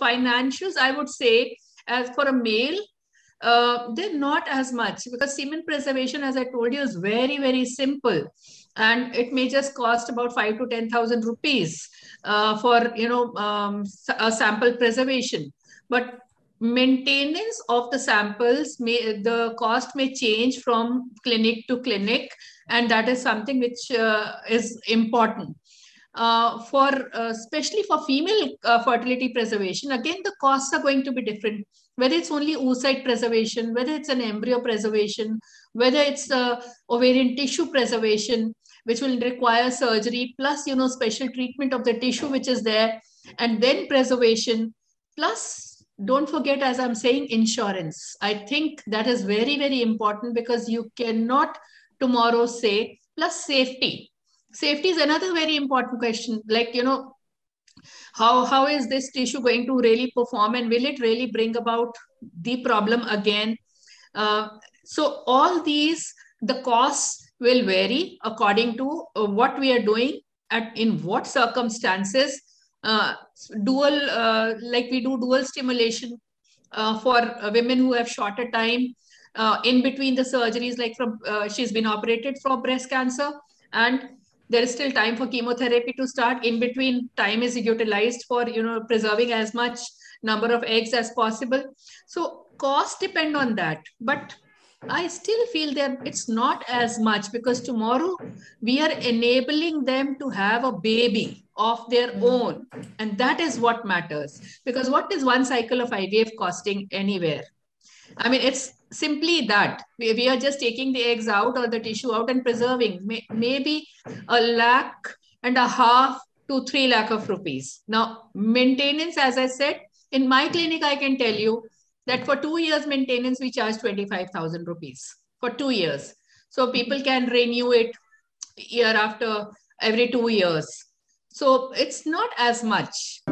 financials, I would say, as for a male, uh, they're not as much because semen preservation, as I told you, is very, very simple. And it may just cost about five to 10,000 rupees uh, for, you know, um, a sample preservation. But maintenance of the samples, may the cost may change from clinic to clinic. And that is something which uh, is important. Uh, for uh, especially for female uh, fertility preservation, again, the costs are going to be different whether it's only oocyte preservation, whether it's an embryo preservation, whether it's uh, ovarian tissue preservation, which will require surgery, plus, you know, special treatment of the tissue which is there, and then preservation, plus don't forget, as I'm saying, insurance. I think that is very, very important because you cannot tomorrow say, plus safety. Safety is another very important question. Like, you know, how how is this tissue going to really perform and will it really bring about the problem again uh, so all these the costs will vary according to uh, what we are doing at in what circumstances uh, dual uh, like we do dual stimulation uh, for uh, women who have shorter time in between the surgeries like from she's been operated for breast cancer and there is still time for chemotherapy to start. In between time is utilized for you know preserving as much number of eggs as possible. So cost depend on that. But i still feel that it's not as much because tomorrow we are enabling them to have a baby of their own. And that is what matters. Because what is one cycle of ivf costing anywhere i mean it's simply that we, are just taking the eggs out or the tissue out and preserving. May, maybe a lakh and a half to three lakh of rupees. Now maintenance as i said in my clinic i can tell you that for two years maintenance we charge 25000 rupees for two years. So people can renew it year after every two years. So it's not as much